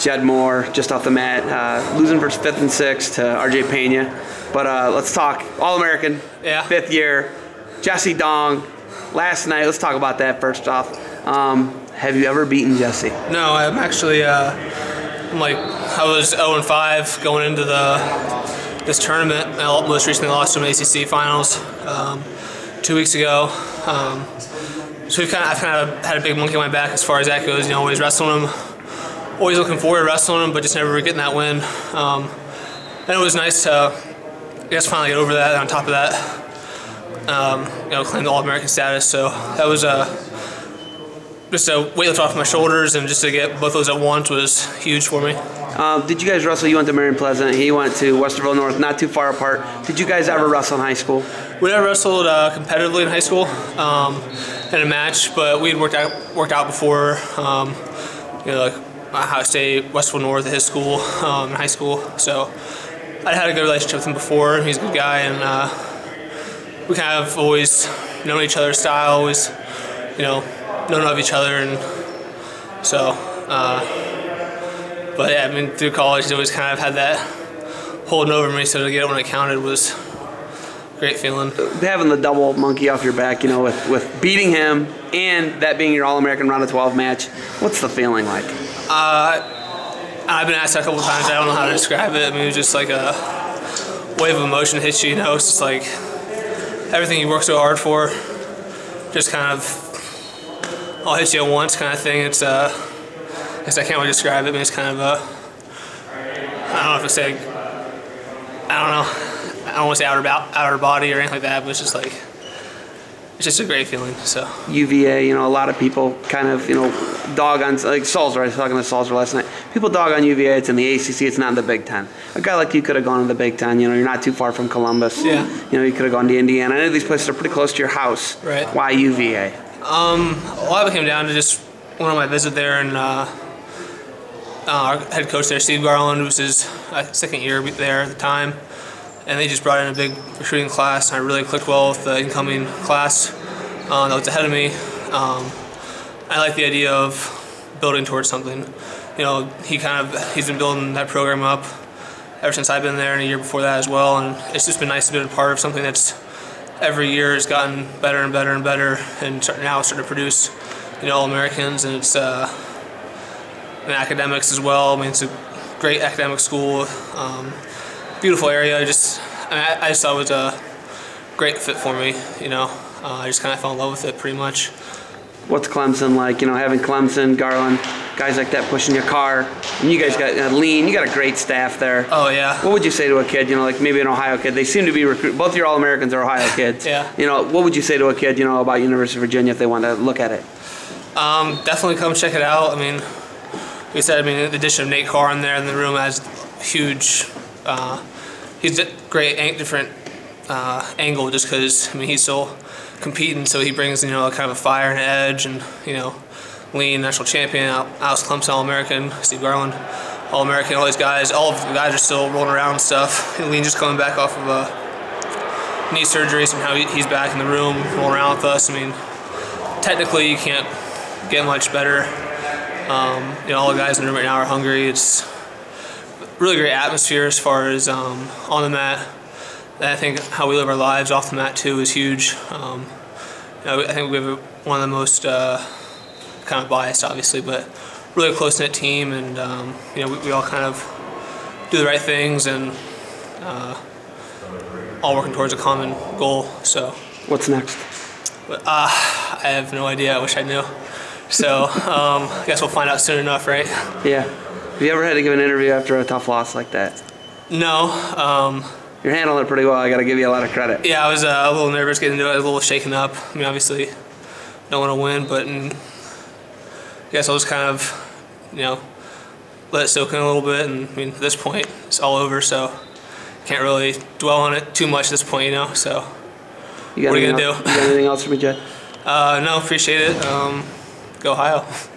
Jed Moore just off the mat, uh, losing versus fifth and sixth to RJ Pena. But uh, let's talk All American, Yeah. fifth year, Jesse Dong. Last night, let's talk about that first off. Um, have you ever beaten Jesse? No, I'm actually uh, I'm like I was 0 and 5 going into the this tournament. I most recently lost to the ACC finals um, two weeks ago. Um, so we've kind of I've kind of had a big monkey on my back as far as that goes. You know, always wrestling him, always looking forward to wrestling him, but just never getting that win. Um, and it was nice to I guess finally get over that. On top of that, um, you know, claim the All-American status. So that was a just a weight lift off my shoulders and just to get both of those at once was huge for me. Um, did you guys wrestle? You went to Marion Pleasant. He went to Westerville North, not too far apart. Did you guys ever wrestle in high school? We never wrestled uh, competitively in high school um, in a match, but we had worked out worked out before. Um, you know, like Ohio State, Westerville North at his school um, high school. So I had a good relationship with him before. He's a good guy, and uh, we kind of always known each other's style, always you know known of each other, and so. Uh, but yeah, I mean, through college, I always kind of had that holding over me, so to get it when it counted was great feeling. Having the double monkey off your back, you know, with, with beating him and that being your All American round of 12 match, what's the feeling like? Uh, I've been asked that a couple times. I don't know how to describe it. I mean, it was just like a wave of emotion hits you. You know, it's just like everything you work so hard for, just kind of all hits you at once, kind of thing. It's uh, I guess I can't really describe it. I mean, it's kind of a I don't know if it's say I don't know. I don't want to say outer outer body or anything like that, but it's just like it's just a great feeling. So UVA, you know, a lot of people kind of, you know, dog on, like Salzer, I was talking to Salzer last night. People dog on UVA, it's in the ACC, it's not in the Big Ten. A guy like you could have gone to the Big Ten, you know, you're not too far from Columbus. Yeah. You know, you could have gone to Indiana. I know these places are pretty close to your house. Right. Why UVA? Um, a lot of it came down to just one of my visit there, and uh, uh, our head coach there, Steve Garland, was his uh, second year there at the time, and they just brought in a big recruiting class, and I really clicked well with the incoming class uh, that was ahead of me. Um, I like the idea of building towards something. You know, he kind of he's been building that program up ever since I've been there, and a year before that as well, and it's just been nice to be a part of something that's every year has gotten better and better and better, and now it's starting to produce, you know, all Americans, and it's uh, and academics as well. I mean, it's a great academic school, um, beautiful area. I just, I, mean, I, I just thought it was a great fit for me. You know, uh, I just kind of fell in love with it pretty much. What's Clemsen like? You know, having Clemsen, Garland, guys like that pushing your car, and you guys got uh, Leen. You got a great staff there. Oh yeah. What would you say to a kid, you know, like maybe an Ohio kid? They seem to be recruit. Both your All Americans are Ohio kids. Yeah. You know, what would you say to a kid, you know, about University of Virginia if they want to look at it? Um, definitely come check it out. I mean, like I said, I mean, the addition of Nate Carr in there in the room has huge. Uh, he's a great, different uh, angle just because I mean he's still competing, so he brings you know kind of a fire and edge, and you know, Leen national champion, Al- Alex Clemsen All American, Steve Garland All American, all these guys, all of the guys are still rolling around and stuff. And Leen just coming back off of a knee surgery, somehow he's back in the room rolling around with us. I mean, technically you can't get much better. Um, you know, all the guys in the room right now are hungry. It's really great atmosphere as far as um, on the mat. I think how we live our lives off the mat too is huge. Um, you know, I think we have one of the most uh, kind of biased, obviously, but really close knit team, and um, you know, we, we all kind of do the right things and uh, all working towards a common goal. So, What's next? but, uh, I have no idea. I wish I knew. So, um, I guess we'll find out soon enough, right? Yeah. Have you ever had to give an interview after a tough loss like that? No. Um, You're handling it pretty well. I got to give you a lot of credit. yeah, I was uh, a little nervous getting into it, a little shaken up. I mean, obviously, don't want to win, but mm, I guess I'll just kind of, you know, let it soak in a little bit. And I mean, at this point, it's all over, so I can't really dwell on it too much at this point, you know. So, You What are you gonna else- do? You got anything else for me, Jed? uh, no, appreciate it. Um, go Ohio.